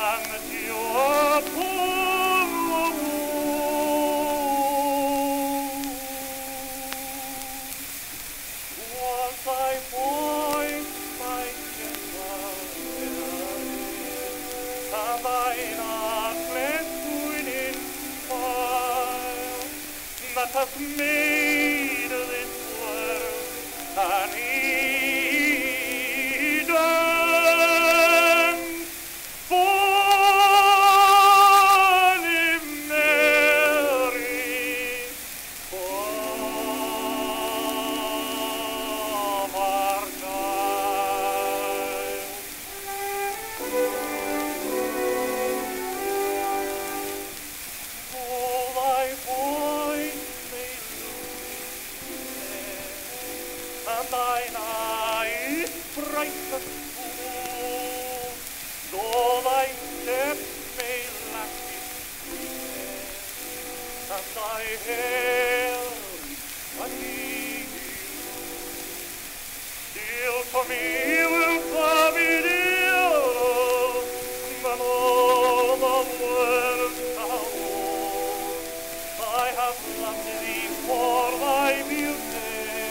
that hath made this world an and thy hair fatigue, still for me will far be dearer than all the world shall hold. I have loved thee for thy beauty,